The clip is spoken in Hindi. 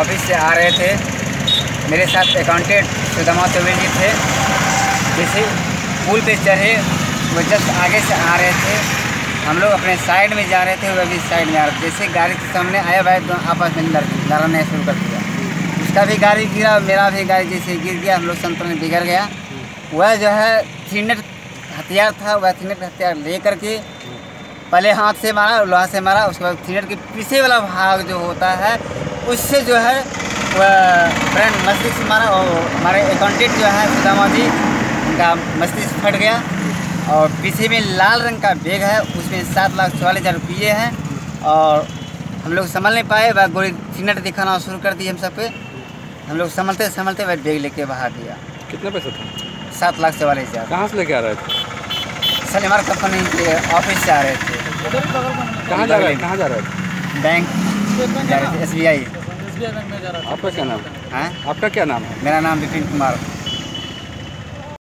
ऑफ़िस से आ रहे थे। मेरे साथ अकाउंटेंट सुदामा चौबे जी थे। जैसे पुल पे चढ़े, वो जस्ट आगे से आ रहे थे। हम लोग अपने साइड में जा रहे थे वह भी साइड में आ रहे थे। जैसे गाड़ी के सामने आया, भाई तो आपस में लड़ लड़ना शुरू कर दिया। उसका भी गाड़ी गिरा, मेरा भी गाड़ी जैसे गिर गया, हम लोग संतुलन बिगड़ गया। वह जो है थ्री हथियार था, वह थ्री हथियार ले करके पहले हाथ से मारा, लोहा से मारा, उसके बाद थ्री के पीछे वाला भाग जो होता है उससे जो है फ्रेंड मस्तिष्क से मारा और हमारे अकाउंटेंट जो है सुदामा जी उनका मस्तिष्क फट गया। और पीछे में लाल रंग का बैग है उसमें सात लाख चौवालीस हज़ार रुपये हैं। और हम लोग संभल नहीं पाए वह गोली नेट दिखाना शुरू कर दी हम सब पे। हम लोग संभलते संभलते वह बैग लेके बाहर दिया कितना पैसा था? सात लाख चौवालीस हज़ार। कहाँ से लेके आ रहे थे? सर सलीमार कंपनी के ऑफ़िस से आ रहे थे। कहाँ जा रहे थे? कहाँ जा रहे थे? Bank. S B I S B I bank में आपका क्या नाम है हैं आपका क्या नाम है मेरा नाम विपिन कुमार